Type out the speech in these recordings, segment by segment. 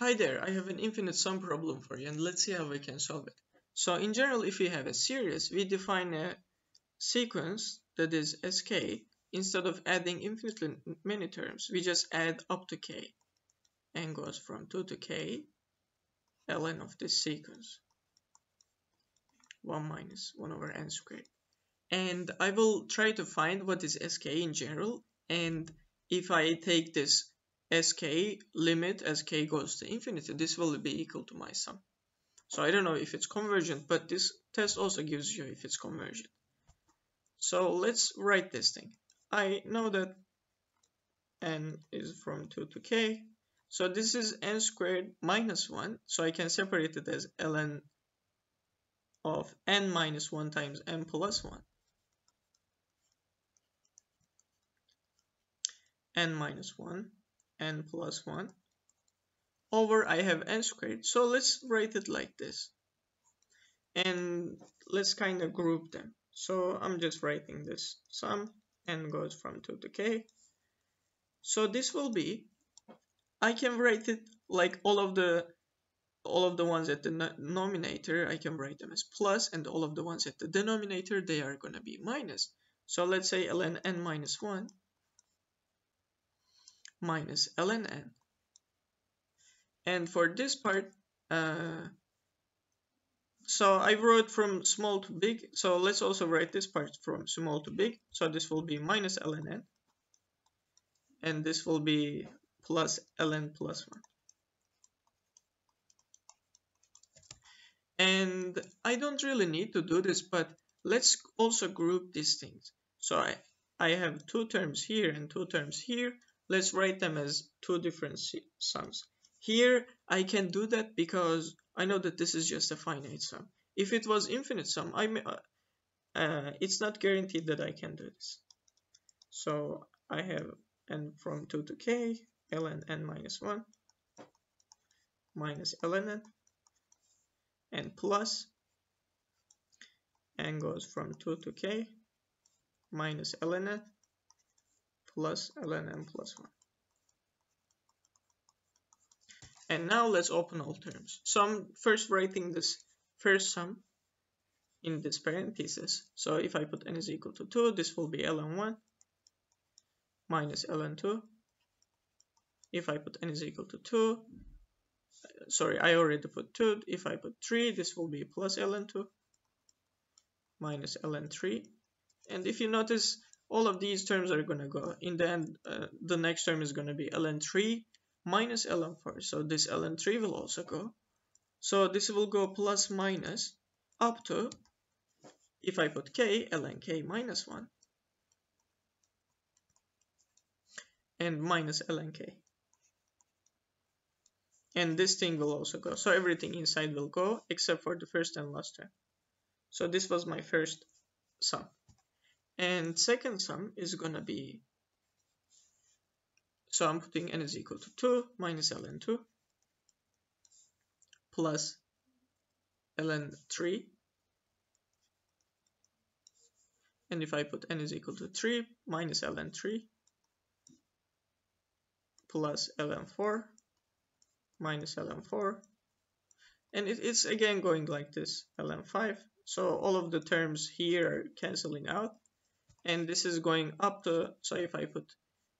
Hi there, I have an infinite sum problem for you and let's see how we can solve it. So in general, if we have a series, we define a sequence that is sk. Instead of adding infinitely many terms, we just add up to k. n goes from 2 to k, ln of this sequence. 1 minus 1 over n squared. And I will try to find what is sk in general and if I take this sk limit as k goes to infinity, this will be equal to my sum. So I don't know if it's convergent, but this test also gives you if it's convergent. So let's write this thing. I know that n is from 2 to k. So this is n squared minus 1. So I can separate it as ln of n minus 1 times n plus 1. n minus 1 n plus 1 over I have n squared. So let's write it like this. And let's kind of group them. So I'm just writing this sum. n goes from 2 to k. So this will be, I can write it like all of the all of the ones at the denominator, I can write them as plus, and all of the ones at the denominator, they are going to be minus. So let's say ln n minus 1 minus ln n. And for this part, uh, so I wrote from small to big, so let's also write this part from small to big. So this will be minus ln n, and this will be plus ln plus 1. And I don't really need to do this, but let's also group these things. So I, I have two terms here and two terms here. Let's write them as two different sums. Here, I can do that because I know that this is just a finite sum. If it was infinite sum, I may, uh, uh, it's not guaranteed that I can do this. So I have n from 2 to k, ln n minus 1, minus ln n, and plus n goes from 2 to k, minus ln n, plus ln plus 1. And now let's open all terms. So I'm first writing this first sum in this parenthesis. So if I put n is equal to 2, this will be ln1 minus ln2. If I put n is equal to 2, sorry, I already put 2. If I put 3, this will be plus ln2 minus ln3. And if you notice, all of these terms are going to go. In the end, uh, the next term is going to be ln3 minus ln4. So this ln3 will also go. So this will go plus minus up to, if I put k, ln k minus 1. And minus ln k. And this thing will also go. So everything inside will go except for the first and last term. So this was my first sum. And second sum is going to be, so I'm putting n is equal to 2 minus ln2 plus ln3. And if I put n is equal to 3 minus ln3 plus ln4 minus ln4 and it, it's again going like this ln5 so all of the terms here are canceling out and this is going up to, so if I put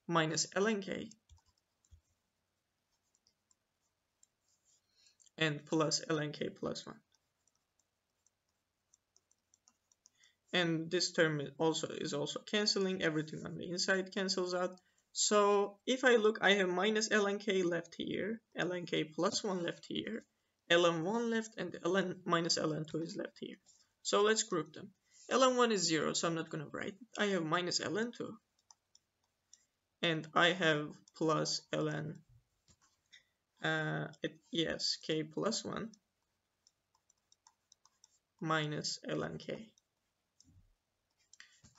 minus ln k and plus ln k plus 1. And this term also is also cancelling, everything on the inside cancels out. So if I look, I have minus ln k left here, ln k plus 1 left here, ln1 left, and ln minus ln2 is left here. So let's group them ln1 is 0, so I'm not going to write I have minus ln2. And I have plus ln, uh, it, yes, k plus 1 minus ln k.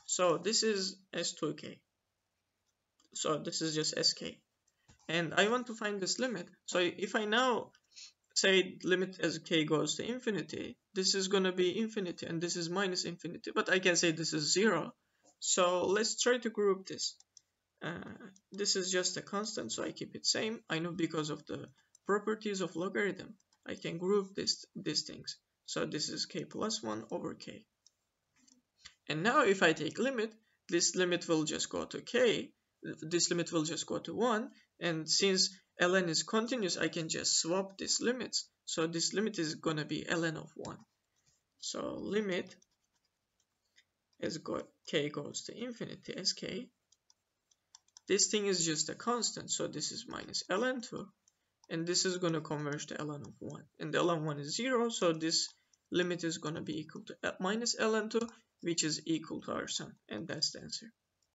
So this is s2k. So this is just sk. And I want to find this limit. So if I now say limit as k goes to infinity, this is going to be infinity and this is minus infinity, but I can say this is zero. So let's try to group this. Uh, this is just a constant, so I keep it same. I know because of the properties of logarithm, I can group this, these things. So this is k plus 1 over k. And now if I take limit, this limit will just go to k, this limit will just go to 1, and since ln is continuous, I can just swap these limits. So this limit is going to be ln of 1. So limit as go, k goes to infinity as k. This thing is just a constant, so this is minus ln2, and this is going to converge to ln of 1. And ln1 is 0, so this limit is going to be equal to uh, minus ln2, which is equal to our sum, and that's the answer.